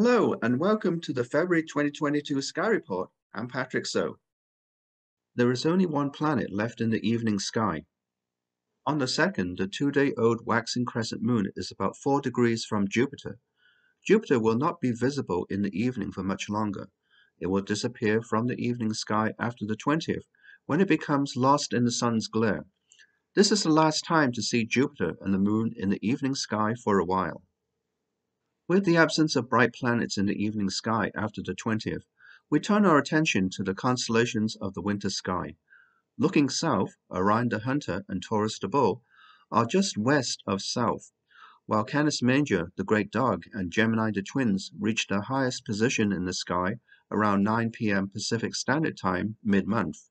Hello and welcome to the February 2022 Sky Report. I'm Patrick So. There is only one planet left in the evening sky. On the 2nd, the two-day-old waxing crescent moon is about 4 degrees from Jupiter. Jupiter will not be visible in the evening for much longer. It will disappear from the evening sky after the 20th, when it becomes lost in the sun's glare. This is the last time to see Jupiter and the moon in the evening sky for a while. With the absence of bright planets in the evening sky after the 20th, we turn our attention to the constellations of the winter sky. Looking south, Orion the Hunter and Taurus the Bull are just west of south, while Canis Major, the Great Dog, and Gemini the Twins reach their highest position in the sky around 9 p.m. Pacific Standard Time mid-month.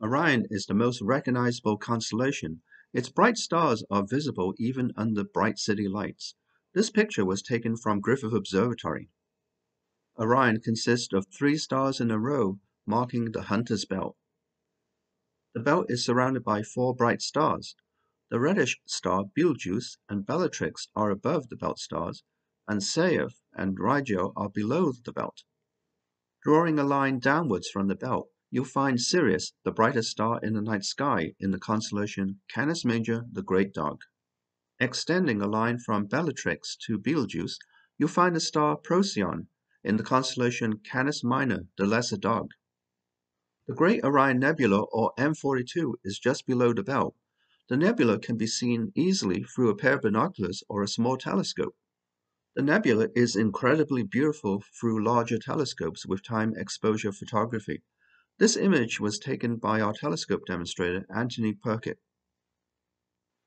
Orion is the most recognizable constellation. Its bright stars are visible even under bright city lights. This picture was taken from Griffith Observatory. Orion consists of three stars in a row, marking the Hunter's Belt. The belt is surrounded by four bright stars. The reddish star Betelgeuse and Bellatrix are above the belt stars, and Saiph and Rigel are below the belt. Drawing a line downwards from the belt, you'll find Sirius, the brightest star in the night sky, in the constellation Canis Major, the Great Dog. Extending a line from Bellatrix to Betelgeuse, you'll find the star Procyon in the constellation Canis Minor, the Lesser Dog. The Great Orion Nebula, or M42, is just below the belt. The nebula can be seen easily through a pair of binoculars or a small telescope. The nebula is incredibly beautiful through larger telescopes with time exposure photography. This image was taken by our telescope demonstrator, Anthony Perkett.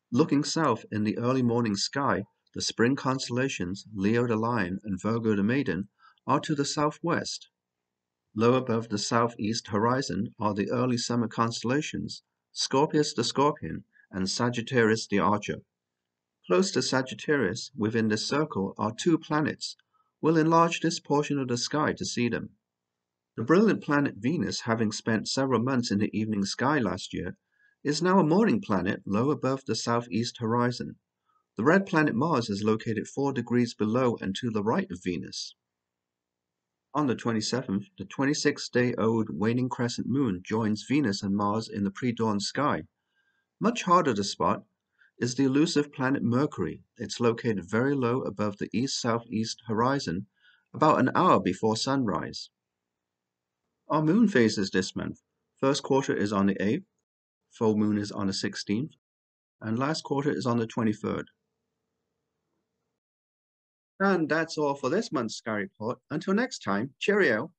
Looking south in the early morning sky, the spring constellations, Leo the Lion and Virgo the Maiden, are to the southwest. Low above the southeast horizon are the early summer constellations, Scorpius the Scorpion and Sagittarius the Archer. Close to Sagittarius, within this circle, are two planets. We'll enlarge this portion of the sky to see them. The brilliant planet Venus, having spent several months in the evening sky last year, is now a morning planet low above the southeast horizon. The red planet Mars is located 4 degrees below and to the right of Venus. On the 27th, the 26-day-old waning crescent moon joins Venus and Mars in the pre-dawn sky. Much harder to spot is the elusive planet Mercury. It's located very low above the east-southeast horizon, about an hour before sunrise. Our moon phases this month. First quarter is on the 8th, full moon is on the 16th, and last quarter is on the 23rd. And that's all for this month's Sky Report. Until next time, cheerio.